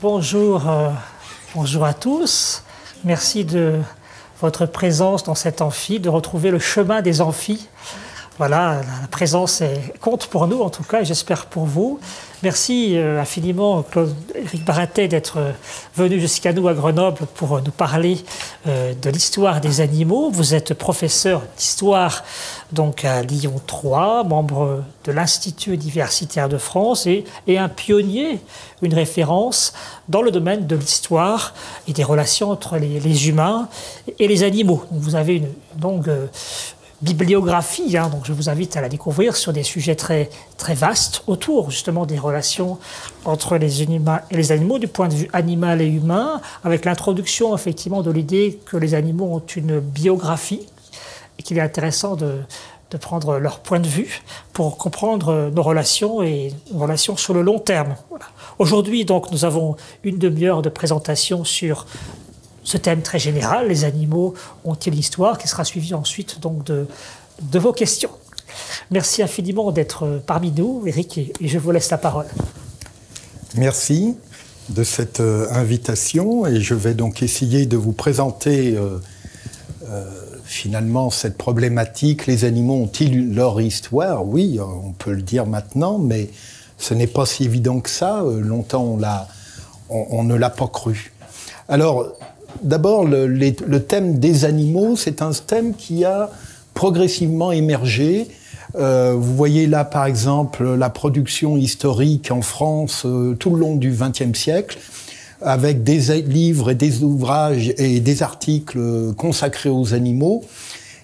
Bonjour, euh, bonjour à tous. Merci de votre présence dans cet amphi, de retrouver le chemin des amphis. Voilà, la présence compte pour nous en tout cas, et j'espère pour vous. Merci euh, infiniment, Claude Éric Baratet, d'être euh, venu jusqu'à nous à Grenoble pour nous parler euh, de l'histoire des animaux. Vous êtes professeur d'histoire donc à Lyon 3, membre de l'Institut universitaire de France et, un pionnier, une référence dans le domaine de l'histoire et des relations entre les, humains et les animaux. Vous avez une longue bibliographie, hein, donc je vous invite à la découvrir sur des sujets très, très vastes autour justement des relations entre les humains et les animaux du point de vue animal et humain, avec l'introduction effectivement de l'idée que les animaux ont une biographie et qu'il est intéressant de, de prendre leur point de vue pour comprendre nos relations et nos relations sur le long terme. Voilà. Aujourd'hui, donc, nous avons une demi-heure de présentation sur ce thème très général, les animaux ont-ils l'histoire, qui sera suivi ensuite donc de, vos questions. Merci infiniment d'être parmi nous, Eric, et je vous laisse la parole. Merci de cette euh, invitation et je vais donc essayer de vous présenter euh, euh, finalement cette problématique. Les animaux ont-ils leur histoire? Oui, on peut le dire maintenant, mais ce n'est pas si évident que ça. Longtemps, on, on, on ne l'a pas cru. Alors, D'abord, le, thème des animaux, c'est un thème qui a progressivement émergé. Euh, vous voyez là, par exemple, la production historique en France euh, tout le long du XXe siècle, avec des livres et des ouvrages et des articles consacrés aux animaux.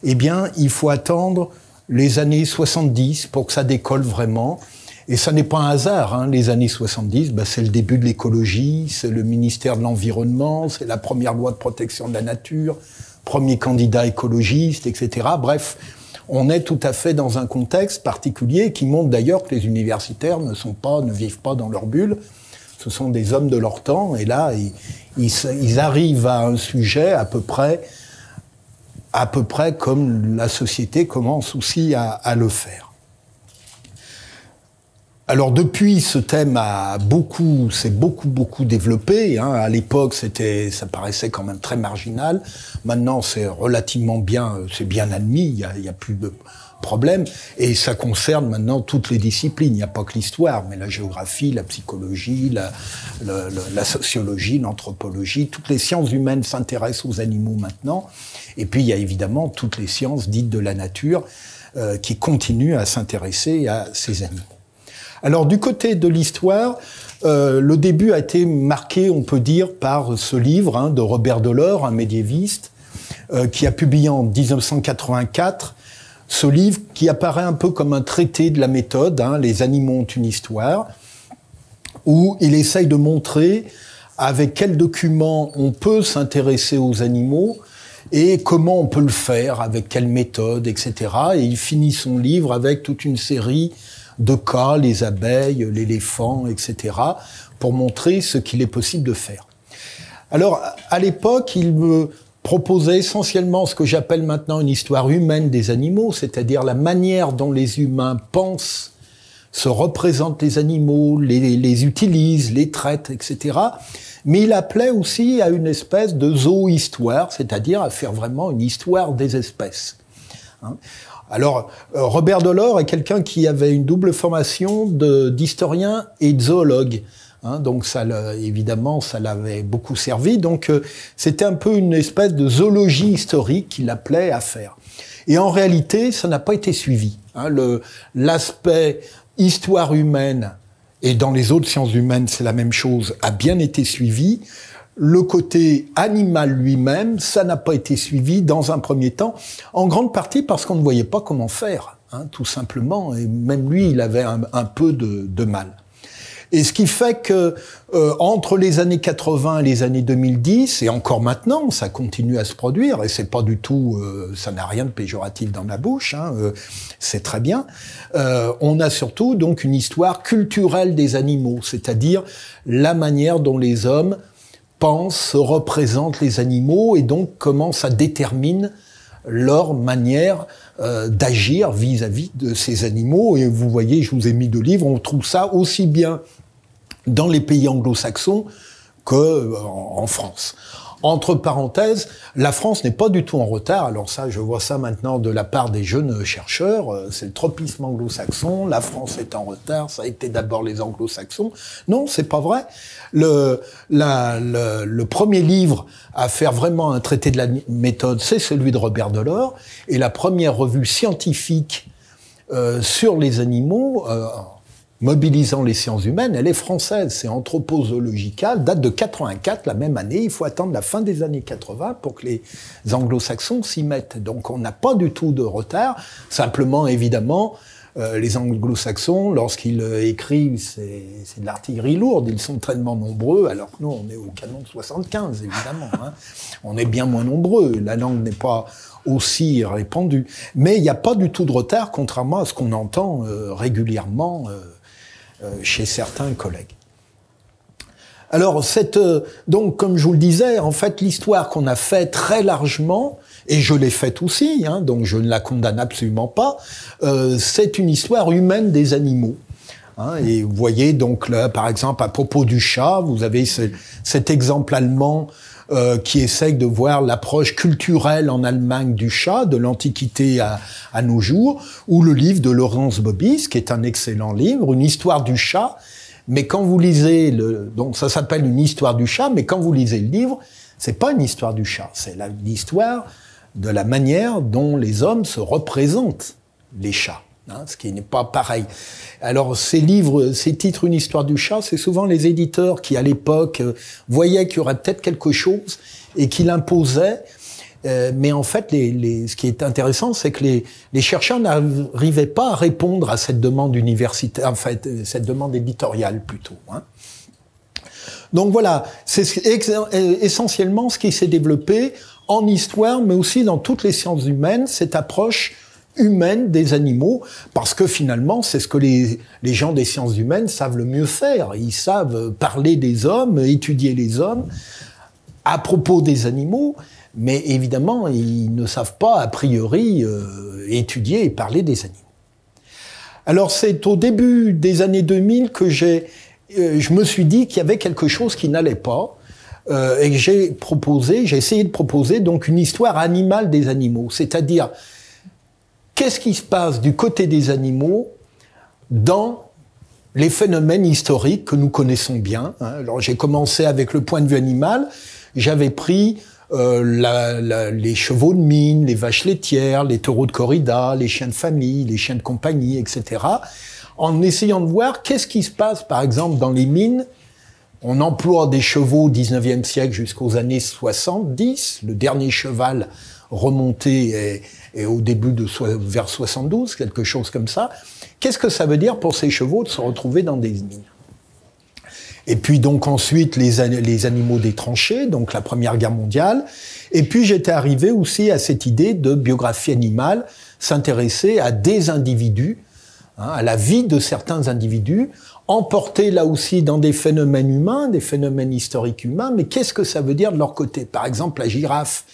Eh bien, il faut attendre les années 70 pour que ça décolle vraiment. Et ça n'est pas un hasard. Hein. Les années 70, bah, c'est le début de l'écologie, c'est le ministère de l'Environnement, c'est la première loi de protection de la nature, premier candidat écologiste, etc. Bref, on est tout à fait dans un contexte particulier qui montre d'ailleurs que les universitaires ne sont pas, ne vivent pas dans leur bulle. Ce sont des hommes de leur temps, et là, ils, arrivent à un sujet à peu près, à peu près comme la société commence aussi à le faire. Alors depuis, ce thème a beaucoup, s'est beaucoup beaucoup développé. Hein. À l'époque, c'était, ça paraissait quand même très marginal. Maintenant, c'est relativement bien, c'est bien admis. Il y a, plus de problème. Et ça concerne maintenant toutes les disciplines. Il n'y a pas que l'histoire, mais la géographie, la psychologie, la, la, la sociologie, l'anthropologie. Toutes les sciences humaines s'intéressent aux animaux maintenant. Et puis, il y a évidemment toutes les sciences dites de la nature euh, qui continuent à s'intéresser à ces animaux. Alors du côté de l'histoire, euh, le début a été marqué, on peut dire, par ce livre hein, de Robert Delors, un médiéviste, euh, qui a publié en 1984 ce livre qui apparaît un peu comme un traité de la méthode, hein, Les animaux ont une histoire, où il essaye de montrer avec quels documents on peut s'intéresser aux animaux et comment on peut le faire, avec quelle méthode, etc. Et il finit son livre avec toute une série de cas, les abeilles, l'éléphant, etc., pour montrer ce qu'il est possible de faire. Alors, à l'époque, il me proposait essentiellement ce que j'appelle maintenant une histoire humaine des animaux, c'est-à-dire la manière dont les humains pensent, se représentent les animaux, les, les utilisent, les traitent, etc. Mais il appelait aussi à une espèce de zoohistoire, c'est-à-dire à faire vraiment une histoire des espèces. Hein. Alors, euh, Robert Delors est quelqu'un qui avait une double formation d'historien et de zoologue. Hein, donc ça, évidemment, ça l'avait beaucoup servi. Donc euh, c'était un peu une espèce de zoologie historique qu'il appelait à faire. Et en réalité, ça n'a pas été suivi. Hein, L'aspect histoire humaine, et dans les autres sciences humaines, c'est la même chose, a bien été suivi le côté animal lui-même, ça n'a pas été suivi dans un premier temps, en grande partie parce qu'on ne voyait pas comment faire, hein, tout simplement, et même lui, il avait un, peu de, de, mal. Et ce qui fait que euh, entre les années 80 et les années 2010, et encore maintenant, ça continue à se produire, et c'est pas du tout, euh, ça n'a rien de péjoratif dans la bouche, hein, euh, c'est très bien. on a surtout donc une histoire culturelle des animaux, c'est-à-dire la manière dont les hommes pensent, représentent les animaux, et donc comment ça détermine leur manière d'agir vis-à-vis de ces animaux. Et vous voyez, je vous ai mis deux livres, on trouve ça aussi bien dans les pays anglo-saxons qu'en euh, France. Entre parenthèses, la France n'est pas du tout en retard. Alors ça, je vois ça maintenant de la part des jeunes chercheurs. Euh, c'est le tropisme anglo-saxon. La France est en retard. Ça a été d'abord les anglo-saxons. Non, c'est pas vrai. Le, le, premier livre à faire vraiment un traité de la méthode, c'est celui de Robert Delors. Et la première revue scientifique euh, sur les animaux, mobilisant les sciences humaines, elle est française, c'est anthropozoological, date de 84, la même année. Il faut attendre la fin des années 80 pour que les anglo-saxons s'y mettent. Donc on n'a pas du tout de retard. Simplement, évidemment, euh, les anglo-saxons, lorsqu'ils euh, écrivent, c'est de l'artillerie lourde. Ils sont tellement nombreux, alors que nous, on est au canon de 75, évidemment. Hein. On est bien moins nombreux. La langue n'est pas aussi répandue. Mais il n'y a pas du tout de retard, contrairement à ce qu'on entend euh, régulièrement chez certains collègues. Alors, cette, euh, donc, comme je vous le disais, en fait, l'histoire qu'on a faite très largement, et je l'ai faite aussi, hein, donc je ne la condamne absolument pas, euh, c'est une histoire humaine des animaux. Hein, et vous voyez donc là, par exemple, à propos du chat, vous avez cet exemple allemand euh, qui essaye de voir l'approche culturelle en Allemagne du chat, de l'Antiquité à, à, nos jours, ou le livre de Laurence Bobis, qui est un excellent livre, une histoire du chat. Mais quand vous lisez le, donc ça s'appelle une histoire du chat, mais quand vous lisez le livre, c'est pas une histoire du chat, c'est l'histoire de la manière dont les hommes se représentent les chats. Hein, ce qui n'est pas pareil. Alors ces livres, ces titres Une histoire du chat, c'est souvent les éditeurs qui à l'époque euh, voyaient qu'il y aurait peut-être quelque chose et qui l'imposaient. Euh, mais en fait, ce qui est intéressant, c'est que les, les chercheurs n'arrivaient pas à répondre à cette demande universitaire, en fait, euh, cette demande éditoriale plutôt. Hein. Donc voilà, c'est essentiellement ce qui s'est développé en histoire, mais aussi dans toutes les sciences humaines, cette approche humaine des animaux, parce que finalement, c'est ce que les, gens des sciences humaines savent le mieux faire. Ils savent parler des hommes, étudier les hommes à propos des animaux, mais évidemment, ils ne savent pas, a priori, euh, étudier et parler des animaux. Alors c'est au début des années 2000 que j'ai, euh, je me suis dit qu'il y avait quelque chose qui n'allait pas. Euh, et j'ai proposé, j'ai essayé de proposer donc une histoire animale des animaux, c'est-à-dire qu'est-ce qui se passe du côté des animaux dans les phénomènes historiques que nous connaissons bien. Hein? Alors j'ai commencé avec le point de vue animal, j'avais pris euh, les chevaux de mine, les vaches laitières, les taureaux de corrida, les chiens de famille, les chiens de compagnie, etc. En essayant de voir qu'est-ce qui se passe, par exemple, dans les mines. On emploie des chevaux au 19e siècle jusqu'aux années 70. Le dernier cheval remonté est, et au début de vers 72, quelque chose comme ça. Qu'est-ce que ça veut dire pour ces chevaux de se retrouver dans des mines? Et puis donc ensuite les, les animaux des tranchées, donc la Première Guerre mondiale. Et puis j'étais arrivé aussi à cette idée de biographie animale, s'intéresser à des individus, hein, à la vie de certains individus, emportés là aussi dans des phénomènes humains, des phénomènes historiques humains, mais qu'est-ce que ça veut dire de leur côté? Par exemple, la girafe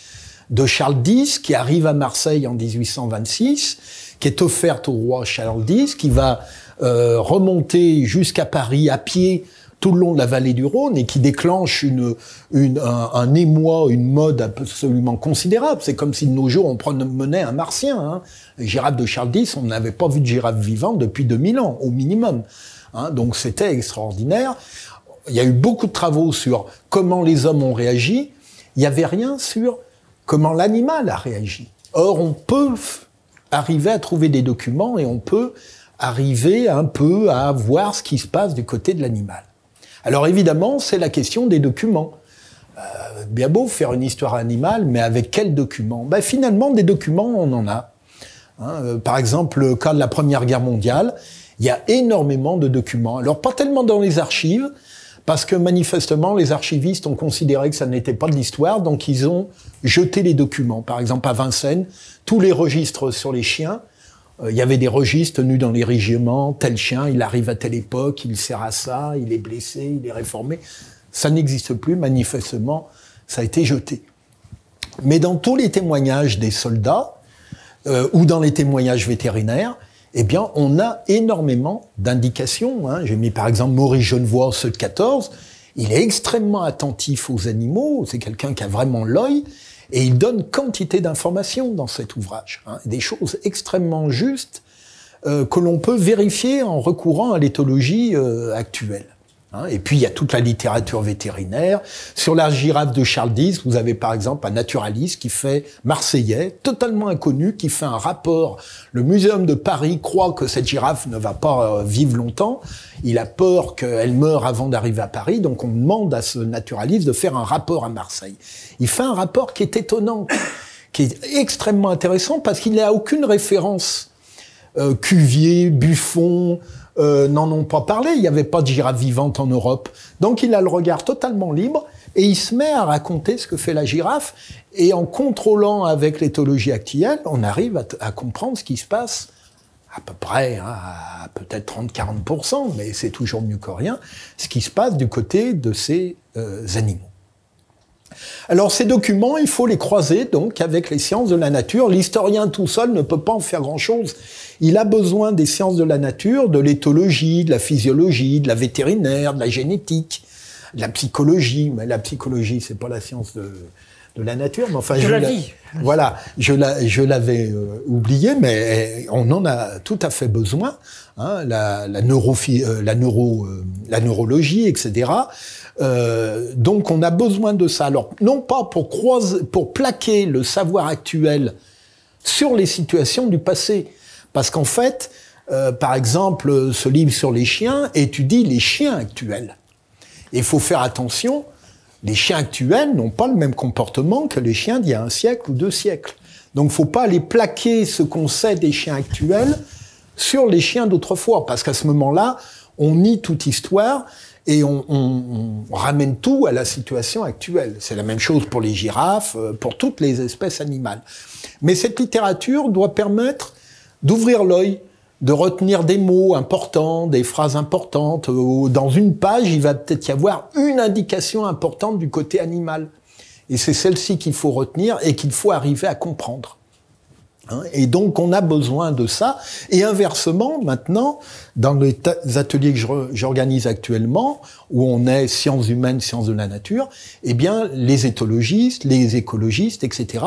de Charles X, qui arrive à Marseille en 1826, qui est offerte au roi Charles X, qui va euh, remonter jusqu'à Paris à pied tout le long de la vallée du Rhône et qui déclenche une, une, un, émoi, une mode absolument considérable. C'est comme si de nos jours on promenait un martien. Hein. De Charles X, on n'avait pas vu de girafe vivante depuis 2000 ans, au minimum. Hein. Donc c'était extraordinaire. Il y a eu beaucoup de travaux sur comment les hommes ont réagi. Il n'y avait rien sur comment l'animal a réagi. Or, on peut arriver à trouver des documents et on peut arriver un peu à voir ce qui se passe du côté de l'animal. Alors évidemment, c'est la question des documents. Euh, bien beau faire une histoire animale, mais avec quels documents? Ben, Finalement, des documents, on en a. Hein, euh, par exemple, le cas de la Première Guerre mondiale, Il y a énormément de documents. Alors pas tellement dans les archives, parce que manifestement les archivistes ont considéré que ça n'était pas de l'histoire, donc ils ont jeté les documents. Par exemple à Vincennes, tous les registres sur les chiens, euh, il y avait des registres tenus dans les régiments, tel chien, il arrive à telle époque, il sert à ça, il est blessé, il est réformé. Ça n'existe plus, manifestement, ça a été jeté. Mais dans tous les témoignages des soldats, euh, ou dans les témoignages vétérinaires, eh bien, on a énormément d'indications. Hein. J'ai mis par exemple Maurice Genevois, ceux de 14. Il est extrêmement attentif aux animaux. C'est quelqu'un qui a vraiment l'œil. Et il donne quantité d'informations dans cet ouvrage. Hein. Des choses extrêmement justes euh, que l'on peut vérifier en recourant à l'éthologie euh, actuelle. Hein. Et puis il y a toute la littérature vétérinaire. Sur la girafe de Charles X, vous avez par exemple un naturaliste qui fait marseillais, totalement inconnu, qui fait un rapport. Le muséum de Paris croit que cette girafe ne va pas euh, vivre longtemps. Il a peur qu'elle meure avant d'arriver à Paris, donc on demande à ce naturaliste de faire un rapport à Marseille. Il fait un rapport qui est étonnant, qui est extrêmement intéressant parce qu'il n'a aucune référence. Euh, Cuvier, Buffon, euh, n'en ont pas parlé. Il n'y avait pas de girafe vivante en Europe. Donc il a le regard totalement libre et il se met à raconter ce que fait la girafe. Et en contrôlant avec l'éthologie actuelle, on arrive à, comprendre ce qui se passe à peu près, hein, à peut-être 30-40%, mais c'est toujours mieux que rien, ce qui se passe du côté de ces euh, animaux. Alors ces documents, il faut les croiser donc avec les sciences de la nature. L'historien tout seul ne peut pas en faire grand-chose. Il a besoin des sciences de la nature, de l'éthologie, de la physiologie, de la vétérinaire, de la génétique, de la psychologie. Mais la psychologie, c'est pas la science de, la nature, mais enfin, je la vie. Voilà, je l'avais euh, oublié, mais on en a tout à fait besoin. Hein, la, la, euh, la, neuro, euh, la neurologie, etc. donc, on a besoin de ça. Alors, non pas pour croiser, pour plaquer le savoir actuel sur les situations du passé, parce qu'en fait, euh, par exemple, ce livre sur les chiens étudie les chiens actuels. Il faut faire attention, les chiens actuels n'ont pas le même comportement que les chiens d'il y a un siècle ou deux siècles. Donc, faut pas aller plaquer ce qu'on sait des chiens actuels sur les chiens d'autrefois, parce qu'à ce moment-là, on nie toute histoire et on, on, ramène tout à la situation actuelle. C'est la même chose pour les girafes, euh, pour toutes les espèces animales. Mais cette littérature doit permettre d'ouvrir l'œil, de retenir des mots importants, des phrases importantes. Dans une page, il va peut-être y avoir une indication importante du côté animal. Et c'est celle-ci qu'il faut retenir et qu'il faut arriver à comprendre. Hein, et donc on a besoin de ça. Et inversement, maintenant, dans les ateliers que j'organise actuellement, où on est sciences humaines, sciences de la nature, eh bien les éthologistes, les écologistes, etc.,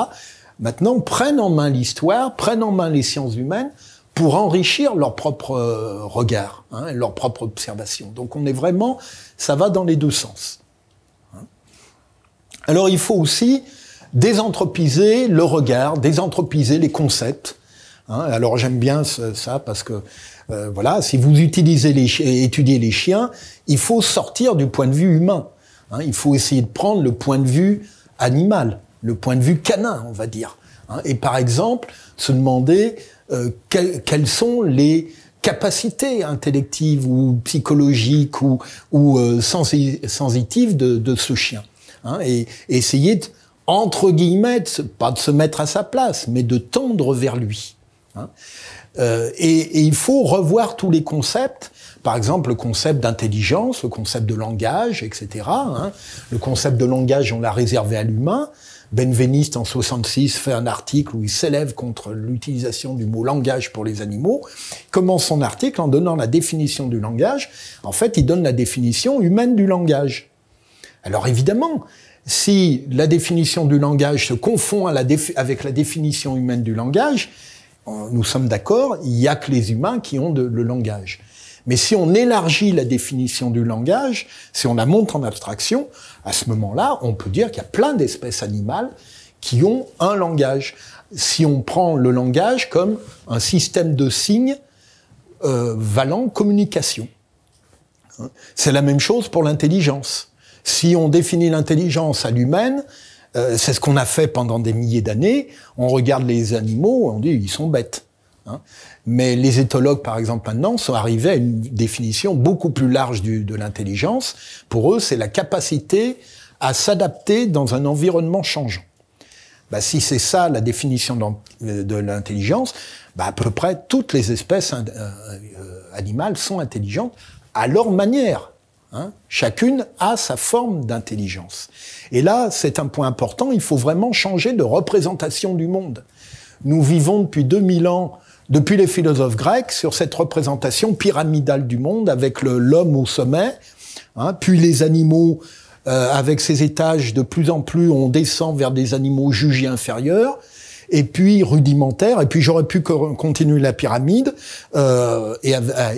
maintenant prennent en main l'histoire, prennent en main les sciences humaines pour enrichir leur propre euh, regard, hein, leur propre observation. Donc on est vraiment, ça va dans les deux sens. Hein. Alors il faut aussi désentropiser le regard, désentropiser les concepts. Hein. Alors j'aime bien ça parce que euh, voilà, si vous utilisez les étudiez les chiens, il faut sortir du point de vue humain. il faut essayer de prendre le point de vue animal le point de vue canin, on va dire. Hein. Et par exemple, se demander euh, quelles sont les capacités intellectives ou psychologiques ou, ou euh, sensitives de, ce chien. Hein. et, essayer, de, entre guillemets, pas de se mettre à sa place, mais de tendre vers lui. Hein. Euh, et, il faut revoir tous les concepts, par exemple le concept d'intelligence, le concept de langage, etc. Le concept de langage, on l'a réservé à l'humain. Benveniste, en 66, fait un article où il s'élève contre l'utilisation du mot langage pour les animaux. commence son article en donnant la définition du langage. En fait, il donne la définition humaine du langage. Alors évidemment, si la définition du langage se confond avec la définition humaine du langage, nous sommes d'accord, il n'y a que les humains qui ont le langage. Mais si on élargit la définition du langage, si on la monte en abstraction, à ce moment-là, on peut dire qu'il y a plein d'espèces animales qui ont un langage. Si on prend le langage comme un système de signes euh, valant communication. C'est la même chose pour l'intelligence. Si on définit l'intelligence à l'humaine, euh, c'est ce qu'on a fait pendant des milliers d'années, on regarde les animaux, on dit ils sont bêtes. Hein. Mais les éthologues, par exemple, maintenant, sont arrivés à une définition beaucoup plus large de l'intelligence. Pour eux, c'est la capacité à s'adapter dans un environnement changeant. Bah, si c'est ça la définition de l'intelligence, bah, à peu près toutes les espèces euh, euh, animales sont intelligentes à leur manière. Hein. Chacune a sa forme d'intelligence. Et là, c'est un point important, il faut vraiment changer de représentation du monde. Nous vivons depuis 2000 ans depuis les philosophes grecs sur cette représentation pyramidale du monde avec l'homme au sommet, hein, puis les animaux euh, avec ces étages de plus en plus on descend vers des animaux jugés inférieurs et puis rudimentaires, et puis j'aurais pu continuer la pyramide euh, et,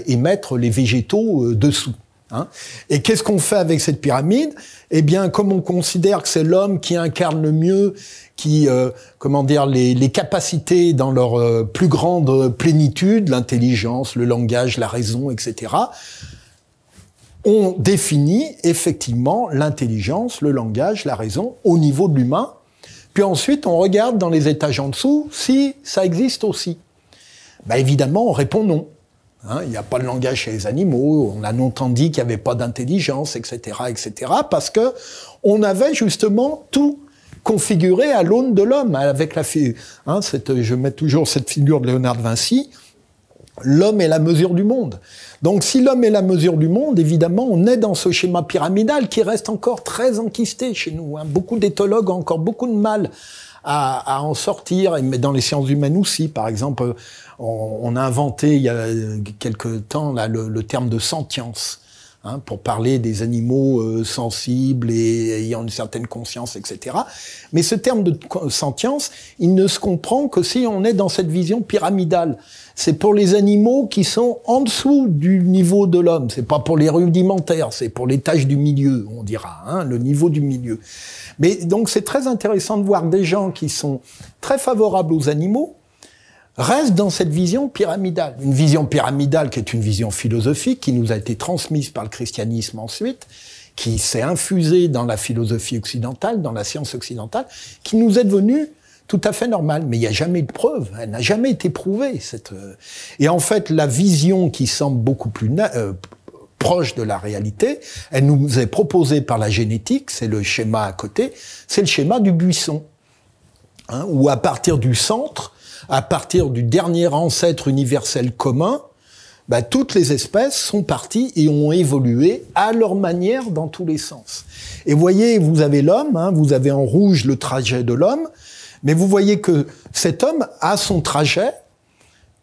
et, mettre les végétaux euh, dessous. Hein. Et qu'est-ce qu'on fait avec cette pyramide? Eh bien, comme on considère que c'est l'homme qui incarne le mieux, qui, euh, comment dire, les, les, capacités dans leur euh, plus grande plénitude, l'intelligence, le langage, la raison, etc., on définit effectivement l'intelligence, le langage, la raison au niveau de l'humain. Puis ensuite, on regarde dans les étages en dessous si ça existe aussi. Ben évidemment, on répond non. Hein, il n'y a pas de langage chez les animaux. On a longtemps dit qu'il n'y avait pas d'intelligence, etc., etc., parce que on avait justement tout configuré à l'aune de l'homme, avec la hein, je mets toujours cette figure de Léonard Vinci. L'homme est la mesure du monde. Donc, si l'homme est la mesure du monde, évidemment, on est dans ce schéma pyramidal qui reste encore très enquisté chez nous. Hein. Beaucoup d'éthologues ont encore beaucoup de mal à, en sortir, mais dans les sciences humaines aussi. Par exemple, on, a inventé il y a quelque temps le terme de sentience. Hein, pour parler des animaux euh, sensibles et ayant une certaine conscience, etc. Mais ce terme de sentience, il ne se comprend que si on est dans cette vision pyramidale. C'est pour les animaux qui sont en dessous du niveau de l'homme. C'est pas pour les rudimentaires, c'est pour les tâches du milieu, on dira, hein, le niveau du milieu. Mais donc c'est très intéressant de voir des gens qui sont très favorables aux animaux, reste dans cette vision pyramidale. Une vision pyramidale qui est une vision philosophique qui nous a été transmise par le christianisme ensuite, qui s'est infusée dans la philosophie occidentale, dans la science occidentale, qui nous est devenue tout à fait normale. Mais il n'y a jamais de preuve, elle n'a jamais été prouvée. Cette... Euh, et en fait, la vision qui semble beaucoup plus euh, proche de la réalité, elle nous est proposée par la génétique, c'est le schéma à côté, c'est le schéma du buisson, hein, où à partir du centre, à partir du dernier ancêtre universel commun, bah, toutes les espèces sont parties et ont évolué à leur manière dans tous les sens. Et voyez, vous avez l'homme, hein, vous avez en rouge le trajet de l'homme, mais vous voyez que cet homme a son trajet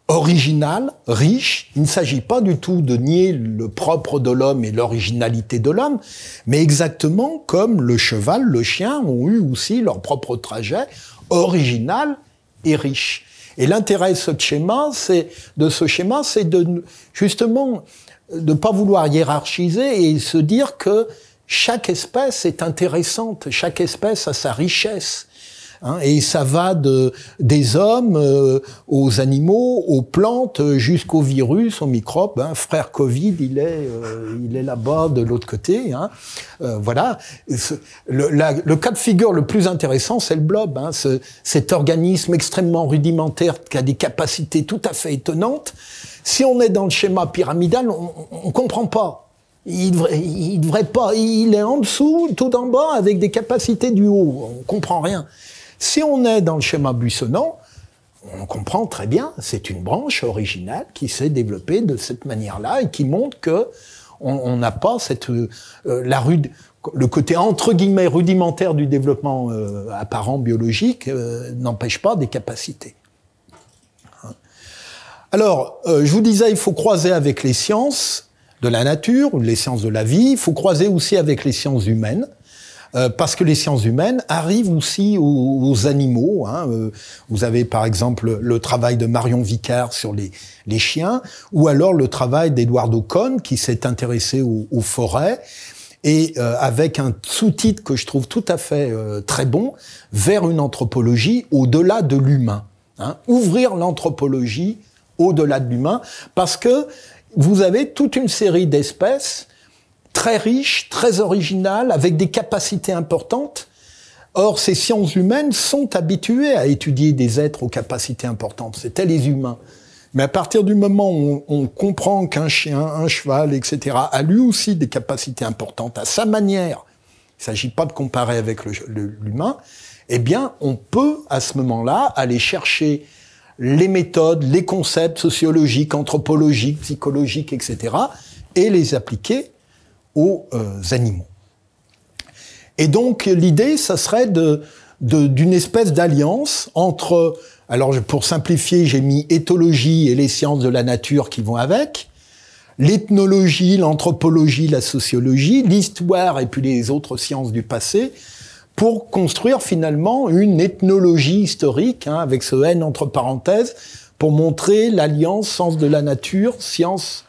original, riche. Il ne s'agit pas du tout de nier le propre de l'homme et l'originalité de l'homme, mais exactement comme le cheval, le chien ont eu aussi leur propre trajet original et riche. Et l'intérêt de ce schéma, c'est de ce schéma, c'est de justement de pas vouloir hiérarchiser et se dire que chaque espèce est intéressante, chaque espèce a sa richesse. Hein, et ça va de des hommes euh, aux animaux, aux plantes, jusqu'aux virus, aux microbes. Hein. Frère Covid, il est euh, est là-bas de l'autre côté. Hein. Euh, voilà. Le, cas de figure le plus intéressant, c'est le blob. Ce, cet organisme extrêmement rudimentaire qui a des capacités tout à fait étonnantes. Si on est dans le schéma pyramidal, on, on comprend pas. Il il devrait pas. Il est en dessous, tout en bas, avec des capacités du haut. On comprend rien. Si on est dans le schéma buissonnant, on comprend très bien, c'est une branche originale qui s'est développée de cette manière-là et qui montre que on n'a pas cette euh, la rude, le côté entre guillemets rudimentaire du développement euh, apparent biologique euh, n'empêche pas des capacités. Hein. Alors, je vous disais, il faut croiser avec les sciences de la nature les sciences de la vie. Il faut croiser aussi avec les sciences humaines. Euh, parce que les sciences humaines arrivent aussi aux, animaux. Hein. Euh, vous avez par exemple le travail de Marion Vicard sur les, chiens, ou alors le travail d'Eduardo Cohn qui s'est intéressé aux, aux, forêts et euh, avec un sous-titre que je trouve tout à fait très bon, vers une anthropologie au-delà de l'humain. Hein. Ouvrir l'anthropologie au-delà de l'humain, parce que vous avez toute une série d'espèces très riche, très original, avec des capacités importantes. Or, ces sciences humaines sont habituées à étudier des êtres aux capacités importantes. C'était les humains. Mais à partir du moment où on, comprend qu'un chien, un cheval, etc., a lui aussi des capacités importantes à sa manière, il ne s'agit pas de comparer avec l'humain, eh bien, on peut à ce moment-là aller chercher les méthodes, les concepts sociologiques, anthropologiques, psychologiques, etc., et les appliquer aux euh, animaux. Et donc l'idée, ça serait de d'une espèce d'alliance entre, alors pour simplifier, j'ai mis éthologie et les sciences de la nature qui vont avec, l'ethnologie, l'anthropologie, la sociologie, l'histoire et puis les autres sciences du passé, pour construire finalement une ethnologie historique, hein, avec ce N entre parenthèses, pour montrer l'alliance sciences de la nature, sciences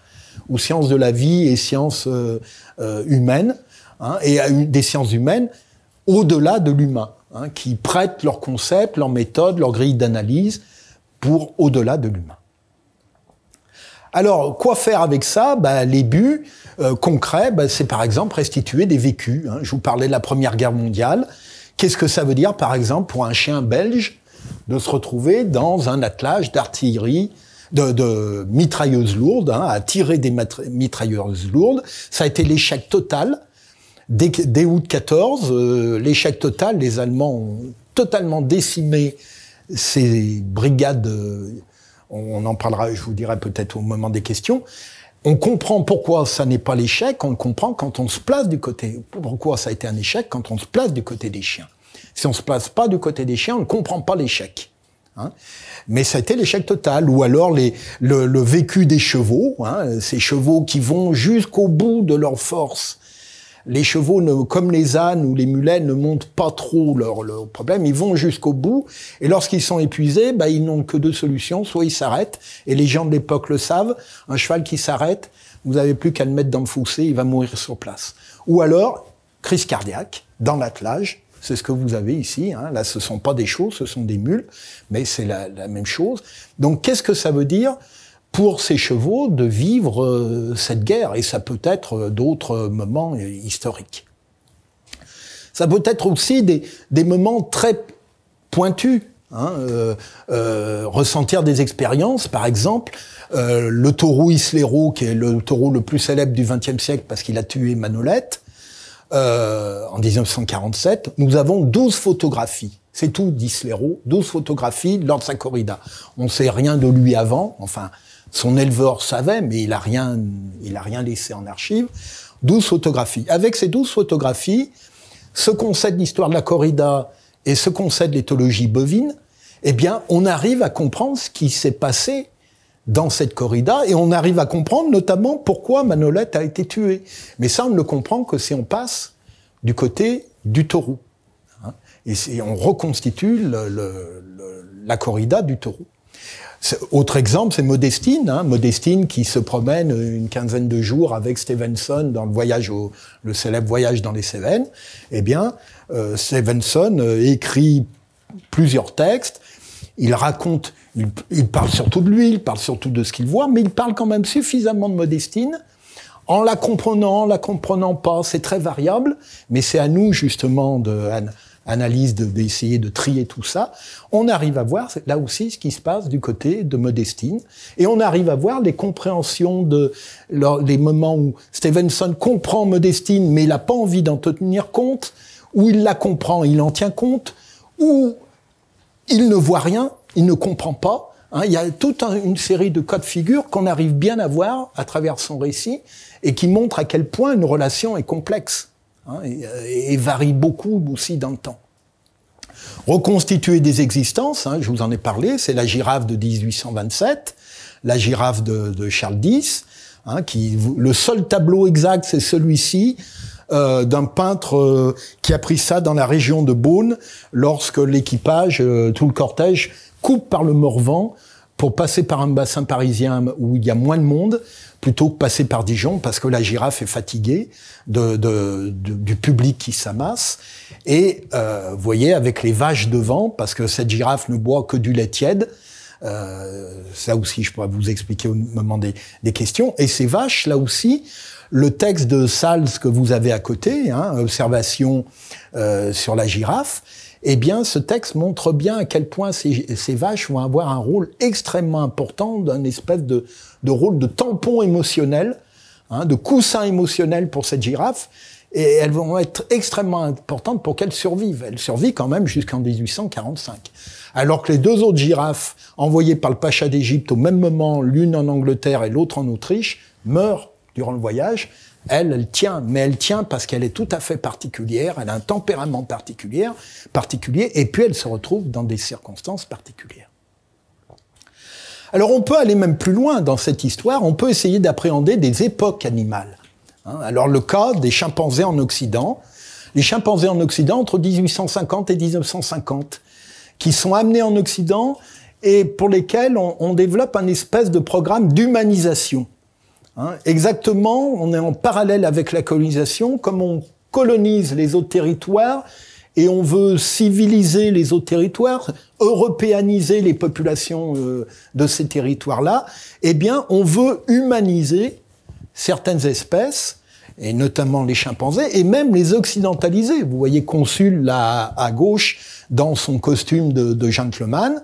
ou sciences de la vie et sciences euh, euh, humaines, hein, et des sciences humaines au-delà de l'humain, hein, qui prêtent leurs concepts, leurs méthodes, leurs grilles d'analyse pour au-delà de l'humain. Alors, quoi faire avec ça? Bah, Les buts euh, concrets, bah, c'est par exemple restituer des vécus. Hein. Je vous parlais de la Première Guerre mondiale. Qu'est-ce que ça veut dire, par exemple, pour un chien belge de se retrouver dans un attelage d'artillerie de, mitrailleuses lourdes, hein, à tirer des mitrailleuses lourdes. Ça a été l'échec total. Dès, août 14, euh, l'échec total, les Allemands ont totalement décimé ces brigades. Euh, on en parlera, je vous dirai peut-être au moment des questions. On comprend pourquoi ça n'est pas l'échec, on le comprend quand on se place du côté. Pourquoi ça a été un échec quand on se place du côté des chiens. Si on se place pas du côté des chiens, on ne comprend pas l'échec. Hein. Mais ça a été l'échec total. Ou alors le, vécu des chevaux, hein, ces chevaux qui vont jusqu'au bout de leur force. Les chevaux, comme les ânes ou les mulets, ne montent pas trop leur, leur problème. Ils vont jusqu'au bout. Et lorsqu'ils sont épuisés, bah, ils n'ont que deux solutions. Soit ils s'arrêtent, et les gens de l'époque le savent. Un cheval qui s'arrête, vous n'avez plus qu'à le mettre dans le fossé, il va mourir sur place. Ou alors, crise cardiaque, dans l'attelage, c'est ce que vous avez ici. Hein. Là, ce sont pas des chevaux, ce sont des mules, mais c'est la, même chose. Donc, qu'est-ce que ça veut dire pour ces chevaux de vivre euh, cette guerre? Et ça peut être euh, d'autres moments euh, historiques. Ça peut être aussi des, des moments très pointus. Hein, ressentir des expériences, par exemple, le taureau Islero, qui est le taureau le plus célèbre du XXe siècle parce qu'il a tué Manolette, euh, en 1947, nous avons 12 photographies. C'est tout, dit Slero, 12 photographies lors de sa corrida. On ne sait rien de lui avant, enfin, son éleveur savait, mais il a rien, il a rien laissé en archive. 12 photographies. Avec ces 12 photographies, ce qu'on sait de l'histoire de la corrida et ce qu'on sait de l'éthologie bovine, eh bien, on arrive à comprendre ce qui s'est passé dans cette corrida et on arrive à comprendre notamment pourquoi Manolette a été tué. Mais ça, on ne le comprend que si on passe du côté du taureau. Hein. et on reconstitue la corrida du taureau. Autre exemple, c'est Modestine, hein, Modestine qui se promène une quinzaine de jours avec Stevenson dans le voyage au, le célèbre voyage dans les Cévennes. Eh bien, euh, Stevenson euh, écrit plusieurs textes. Il raconte il, parle surtout de lui, il parle surtout de ce qu'il voit, mais il parle quand même suffisamment de Modestine. En la comprenant, en la comprenant pas, c'est très variable, mais c'est à nous justement de d'essayer de, trier tout ça. On arrive à voir là aussi ce qui se passe du côté de Modestine, et on arrive à voir les compréhensions de les moments où Stevenson comprend Modestine, mais il n'a pas envie d'en tenir compte, où il la comprend, il en tient compte, où il ne voit rien, il ne comprend pas. Hein. il y a toute une série de cas de figure qu'on arrive bien à voir à travers son récit et qui montre à quel point une relation est complexe hein, et, varie beaucoup aussi dans le temps. Reconstituer des existences, hein, je vous en ai parlé, c'est la girafe de 1827, la girafe de, Charles X, qui, le seul tableau exact, c'est celui-ci, euh, d'un peintre euh, qui a pris ça dans la région de Beaune lorsque l'équipage, euh, tout le cortège, coupe par le Morvan pour passer par un bassin parisien où il y a moins de monde, plutôt que passer par Dijon, parce que la girafe est fatiguée de, de, du public qui s'amasse. Et euh, vous voyez, avec les vaches devant, parce que cette girafe ne boit que du lait tiède, euh, ça aussi, je pourrais vous expliquer au moment des, des, questions. Et ces vaches, là aussi, le texte de Salz que vous avez à côté, hein, observation euh, sur la girafe, eh bien, ce texte montre bien à quel point ces, vaches vont avoir un rôle extrêmement important, d'un espèce de, rôle de tampon émotionnel, hein, de coussin émotionnel pour cette girafe, et elles vont être extrêmement importantes pour qu'elle survive. Elle survit quand même jusqu'en 1845. Alors que les deux autres girafes envoyées par le pacha d'Égypte au même moment, l'une en Angleterre et l'autre en Autriche, meurent durant le voyage. Elle, elle tient, mais elle tient parce qu'elle est tout à fait particulière, elle a un tempérament particulier, et puis elle se retrouve dans des circonstances particulières. Alors on peut aller même plus loin dans cette histoire, on peut essayer d'appréhender des époques animales. Hein, alors le cas des chimpanzés en Occident, les chimpanzés en Occident entre 1850 et 1950, qui sont amenés en Occident et pour lesquels on, développe un espèce de programme d'humanisation. Hein, exactement, on est en parallèle avec la colonisation, comme on colonise les autres territoires et on veut civiliser les autres territoires, européaniser les populations euh, de ces territoires-là, eh bien, on veut humaniser certaines espèces, et notamment les chimpanzés, et même les occidentaliser. Vous voyez Consul là à gauche dans son costume de, gentleman,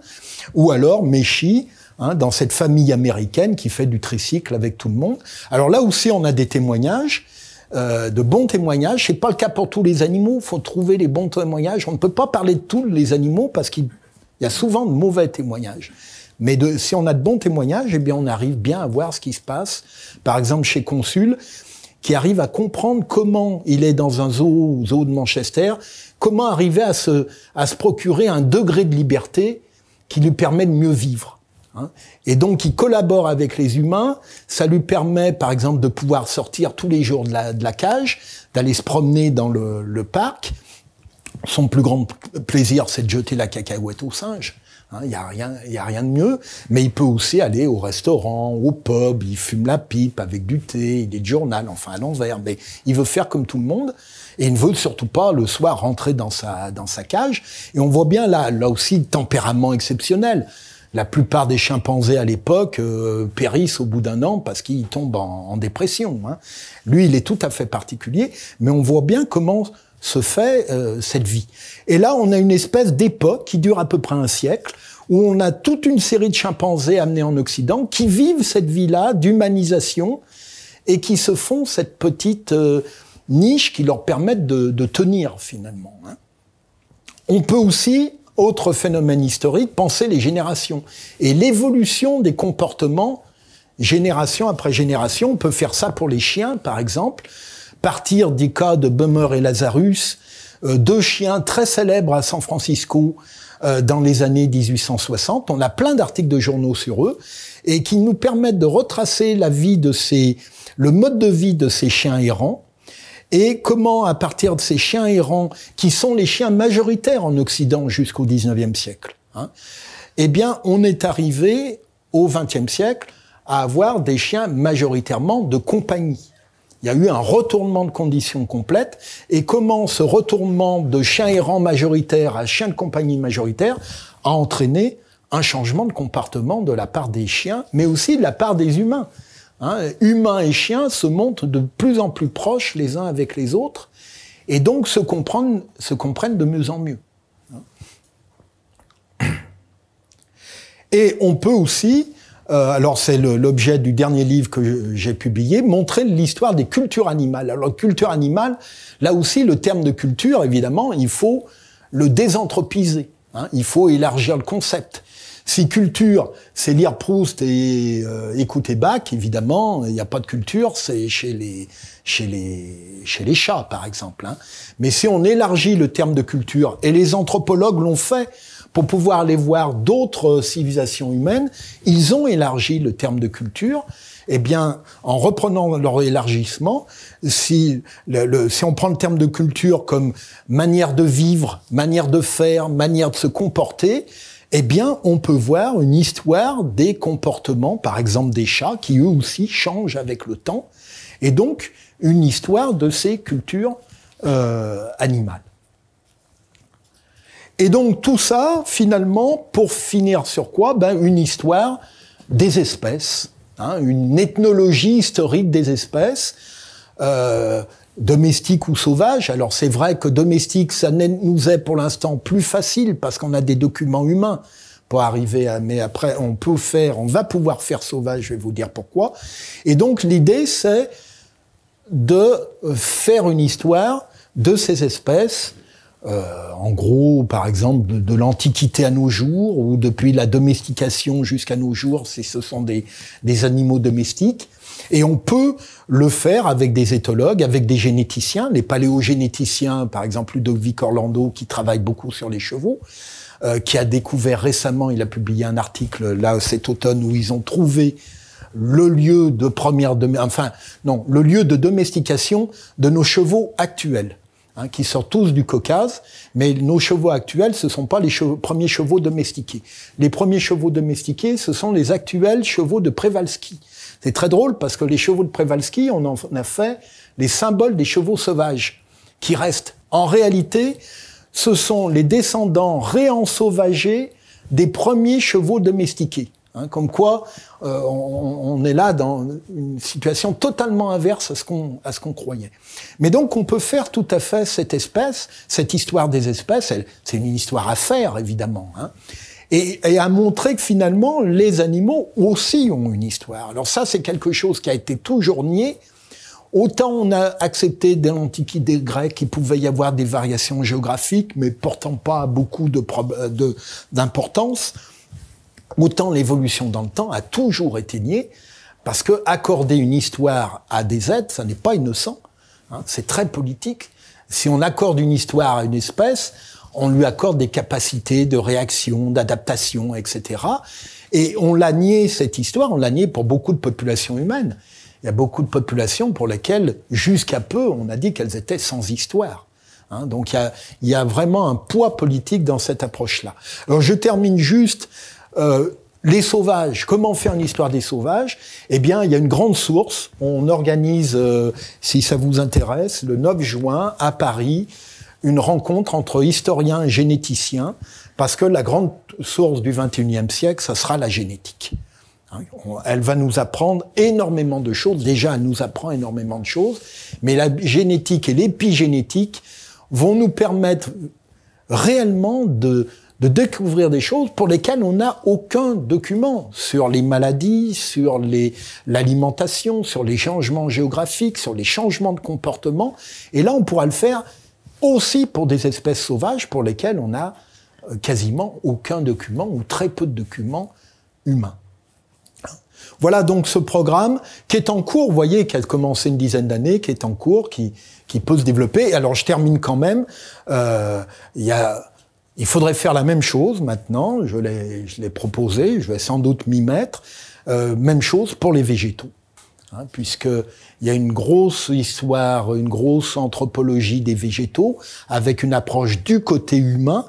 ou alors Méchi hein, dans cette famille américaine qui fait du tricycle avec tout le monde. Alors là aussi, on a des témoignages. Euh, de bons témoignages. C'est pas le cas pour tous les animaux. Il faut trouver les bons témoignages. On ne peut pas parler de tous les animaux parce qu'il y a souvent de mauvais témoignages. Mais si on a de bons témoignages, eh bien, on arrive bien à voir ce qui se passe. Par exemple, chez Consul, qui arrive à comprendre comment il est dans un zoo, zoo de Manchester, comment arriver à se procurer un degré de liberté qui lui permet de mieux vivre. Hein. Et donc, il collabore avec les humains. Ça lui permet, par exemple, de pouvoir sortir tous les jours de la, cage, d'aller se promener dans le, parc. Son plus grand plaisir, c'est de jeter la cacahuète au singe. Il hein, n'y a, rien, de mieux. Mais il peut aussi aller au restaurant, au pub, il fume la pipe avec du thé, il le journal, enfin à l'envers. Mais il veut faire comme tout le monde. Et il ne veut surtout pas le soir rentrer dans sa, dans sa cage. Et on voit bien là, là aussi, tempérament exceptionnel. La plupart des chimpanzés à l'époque euh, périssent au bout d'un an parce qu'ils tombent en, dépression. Hein. Lui, il est tout à fait particulier, mais on voit bien comment se fait euh, cette vie. Et là, on a une espèce d'époque qui dure à peu près un siècle, où on a toute une série de chimpanzés amenés en Occident qui vivent cette vie-là d'humanisation et qui se font cette petite euh, niche qui leur permet de, tenir finalement. Hein. On peut aussi, autre phénomène historique, penser les générations et l'évolution des comportements génération après génération. On peut faire ça pour les chiens, par exemple partir des cas de Bummer et Lazarus, euh, deux chiens très célèbres à San Francisco euh, dans les années 1860. On a plein d'articles de journaux sur eux et qui nous permettent de retracer la vie de ces, le mode de vie de ces chiens errants et comment, à partir de ces chiens errants, qui sont les chiens majoritaires en Occident jusqu'au 19e siècle, hein, eh on est arrivé au 20e siècle à avoir des chiens majoritairement de compagnie. Il y a eu un retournement de conditions complète. Et comment ce retournement de chien errant majoritaire à chien de compagnie majoritaire a entraîné un changement de comportement de la part des chiens, mais aussi de la part des humains. Hein, humains et chiens se montrent de plus en plus proches les uns avec les autres, et donc se comprennent, de mieux en mieux. Et on peut aussi euh, alors c'est l'objet du dernier livre que j'ai publié, montrer l'histoire des cultures animales. Alors culture animale, là aussi le terme de culture, évidemment, il faut le désanthropiser. Hein, il faut élargir le concept. Si culture, c'est lire Proust et euh, écouter Bach, évidemment, il n'y a pas de culture, c'est chez les, chez, les, chez les chats, par exemple. Hein. Mais si on élargit le terme de culture, et les anthropologues l'ont fait, pour pouvoir aller voir d'autres civilisations humaines, ils ont élargi le terme de culture. Eh bien, en reprenant leur élargissement, si, le, si on prend le terme de culture comme manière de vivre, manière de faire, manière de se comporter, eh bien, on peut voir une histoire des comportements, par exemple des chats, qui eux aussi changent avec le temps, et donc une histoire de ces cultures euh, animales. Et donc tout ça, finalement, pour finir sur quoi? Ben, Une histoire des espèces, hein, une ethnologie historique des espèces, euh, domestique ou sauvage. Alors c'est vrai que domestique, ça nous est pour l'instant plus facile parce qu'on a des documents humains pour arriver à, mais après on peut faire, on va pouvoir faire sauvage, je vais vous dire pourquoi. Et donc l'idée c'est de faire une histoire de ces espèces euh, en gros, par exemple, de, l'Antiquité à nos jours, ou depuis la domestication jusqu'à nos jours, ce sont des, des, animaux domestiques. Et on peut le faire avec des éthologues, avec des généticiens, les paléogénéticiens, par exemple Ludovic Orlando, qui travaille beaucoup sur les chevaux, euh, qui a découvert récemment, il a publié un article là cet automne où ils ont trouvé le lieu de première, enfin non, le lieu de domestication de nos chevaux actuels. Hein, qui sortent tous du Caucase, mais nos chevaux actuels, ce ne sont pas les premiers chevaux domestiqués. Les premiers chevaux domestiqués, ce sont les actuels chevaux de Przewalski. C'est très drôle parce que les chevaux de Przewalski, on en a fait les symboles des chevaux sauvages, qui restent. En réalité, ce sont les descendants réensauvagés des premiers chevaux domestiqués. Hein, comme quoi, euh, on, est là dans une situation totalement inverse à ce qu'on croyait. Mais donc, on peut faire tout à fait cette espèce, cette histoire des espèces. C'est une histoire à faire, évidemment, hein, et, à montrer que finalement, les animaux aussi ont une histoire. Alors ça, c'est quelque chose qui a été toujours nié. Autant on a accepté dès l'Antiquité grecque qu'il pouvait y avoir des variations géographiques, mais portant pas beaucoup d'importance. Autant l'évolution dans le temps a toujours été niée, parce que accorder une histoire à des êtres, ça n'est pas innocent, hein, c'est très politique. Si on accorde une histoire à une espèce, on lui accorde des capacités de réaction, d'adaptation, etc. Et on l'a nié, cette histoire, on l'a nié pour beaucoup de populations humaines. Il y a beaucoup de populations pour lesquelles, jusqu'à peu, on a dit qu'elles étaient sans histoire. Hein, donc il y, a, il y, a, vraiment un poids politique dans cette approche-là. Alors je termine juste euh, les sauvages, comment faire une histoire des sauvages? Eh bien, il y a une grande source. On organise, euh, si ça vous intéresse, le 9 juin à Paris, une rencontre entre historiens et généticiens, parce que la grande source du 21e siècle, ça sera la génétique. Hein, elle va nous apprendre énormément de choses. Déjà, elle nous apprend énormément de choses, mais la génétique et l'épigénétique vont nous permettre réellement de, de découvrir des choses pour lesquelles on n'a aucun document sur les maladies, sur l'alimentation, sur les changements géographiques, sur les changements de comportement. Et là, on pourra le faire aussi pour des espèces sauvages pour lesquelles on n'a euh, quasiment aucun document ou très peu de documents humains. Voilà donc ce programme qui est en cours, vous voyez, qui a commencé une dizaine d'années, qui est en cours, qui, qui peut se développer. Alors je termine quand même. Euh, il y a il faudrait faire la même chose maintenant, je l'ai proposé, je vais sans doute m'y mettre, euh, même chose pour les végétaux. Hein, Puisqu'il y a une grosse histoire, une grosse anthropologie des végétaux, avec une approche du côté humain,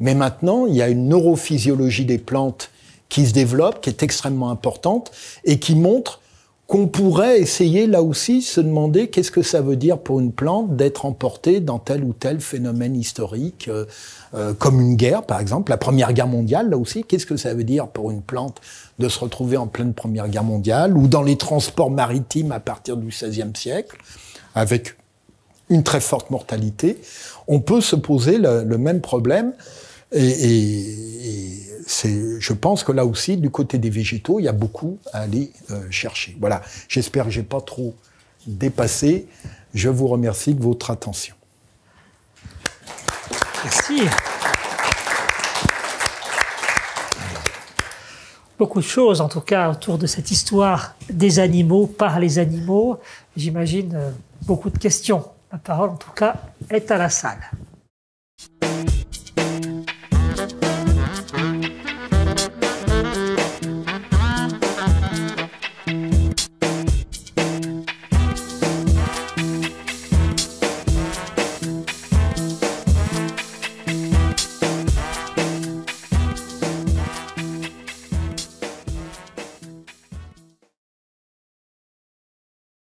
mais maintenant, il y a une neurophysiologie des plantes qui se développe, qui est extrêmement importante, et qui montre qu'on pourrait essayer là aussi se demander qu'est-ce que ça veut dire pour une plante d'être emportée dans tel ou tel phénomène historique, euh, euh, comme une guerre par exemple, la Première Guerre mondiale là aussi, qu'est-ce que ça veut dire pour une plante de se retrouver en pleine Première Guerre mondiale, ou dans les transports maritimes à partir du XVIe siècle, avec une très forte mortalité, on peut se poser le, le même problème. Et, et, je pense que là aussi, du côté des végétaux, il y a beaucoup à aller euh, chercher. Voilà. J'espère que j'ai pas trop dépassé. Je vous remercie de votre attention. Merci. Beaucoup de choses, en tout cas, autour de cette histoire des animaux par les animaux. J'imagine euh, beaucoup de questions. La parole, en tout cas, est à la salle.